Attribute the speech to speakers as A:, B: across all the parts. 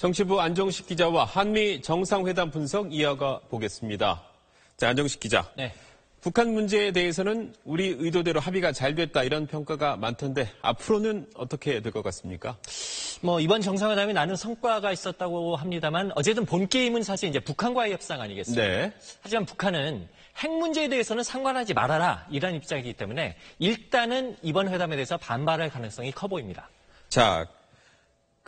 A: 정치부 안정식 기자와 한미 정상회담 분석 이어가 보겠습니다. 자, 안정식 기자.
B: 네.
A: 북한 문제에 대해서는 우리 의도대로 합의가 잘 됐다 이런 평가가 많던데 앞으로는 어떻게 될 것 같습니까?
B: 뭐 이번 정상회담이 나는 성과가 있었다고 합니다만 어쨌든 본 게임은 사실 이제 북한과의 협상 아니겠습니까?
A: 네.
B: 하지만 북한은 핵 문제에 대해서는 상관하지 말아라 이런 입장이기 때문에 일단은 이번 회담에 대해서 반발할 가능성이 커 보입니다.
A: 자,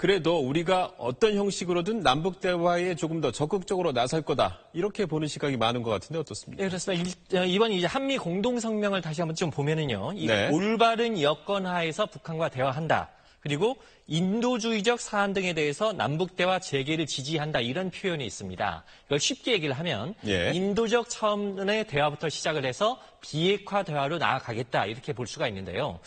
A: 그래도 우리가 어떤 형식으로든 남북 대화에 조금 더 적극적으로 나설 거다 이렇게 보는 시각이 많은 것 같은데 어떻습니까?
B: 네, 그렇습니다. 일- 어, 이번 이제 한미 공동 성명을 다시 한번 좀 보면은요. 이
A: 네.
B: 올바른 여건 하에서 북한과 대화한다. 그리고 인도주의적 사안 등에 대해서 남북 대화 재개를 지지한다 이런 표현이 있습니다. 이걸 쉽게 얘기를 하면
A: 예.
B: 인도적 차원의 대화부터 시작을 해서 비핵화 대화로 나아가겠다 이렇게 볼 수가 있는데요.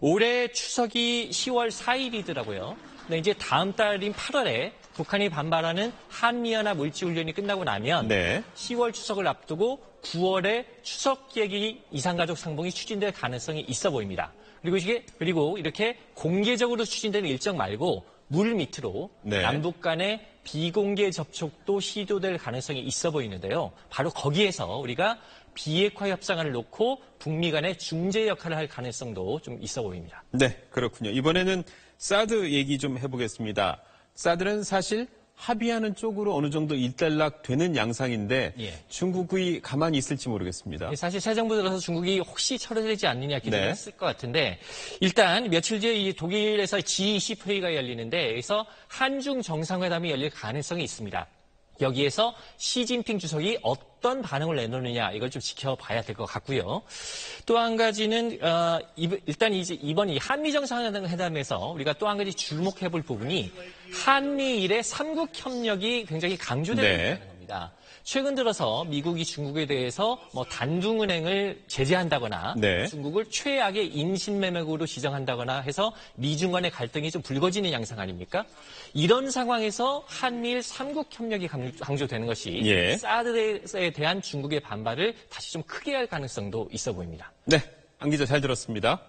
B: 올해 추석이 10월 4일이더라고요. 근데 이제 다음 달인 8월에 북한이 반발하는 한미연합 물지훈련이 끝나고 나면
A: 네.
B: 10월 추석을 앞두고 9월에 추석 계획이 이상가족 상봉이 추진될 가능성이 있어 보입니다. 그리고 이게 그리고 이렇게 공개적으로 추진되는 일정 말고 물 밑으로
A: 네.
B: 남북 간의 비공개 접촉도 시도될 가능성이 있어 보이는데요. 바로 거기에서 우리가 비핵화 협상안을 놓고 북미 간의 중재 역할을 할 가능성도 좀 있어 보입니다.
A: 네, 그렇군요. 이번에는 사드 얘기 좀 해보겠습니다. 사드는 사실 합의하는 쪽으로 어느 정도 일단락 되는 양상인데
B: 예.
A: 중국이 가만히 있을지 모르겠습니다.
B: 예, 사실 새 정부 들어서 중국이 혹시 철회되지 않느냐 기대를
A: 네.
B: 했을 것 같은데 일단 며칠 뒤에 이 독일에서 G20 회의가 열리는데 여기서 한중 정상회담이 열릴 가능성이 있습니다. 여기에서 시진핑 주석이 어떤 반응을 내놓느냐 이걸 좀 지켜봐야 될 것 같고요. 또 한 가지는 어, 이- 일단 이제 이번 이 한미 정상회담에서 우리가 또 한 가지 주목해볼 부분이 한미일의 삼국 협력이 굉장히 강조되고
A: 네.
B: 있다는 겁니다. 최근 들어서 미국이 중국에 대해서 뭐 단둥은행을 제재한다거나
A: 네.
B: 중국을 최악의 인신매매국으로 지정한다거나 해서 미중 간의 갈등이 좀 불거지는 양상 아닙니까? 이런 상황에서 한미일 삼국 협력이 강- 강조되는 것이
A: 예.
B: 사드에 대한 중국의 반발을 다시 좀 크게 할 가능성도 있어 보입니다.
A: 네, 안 기자 잘 들었습니다.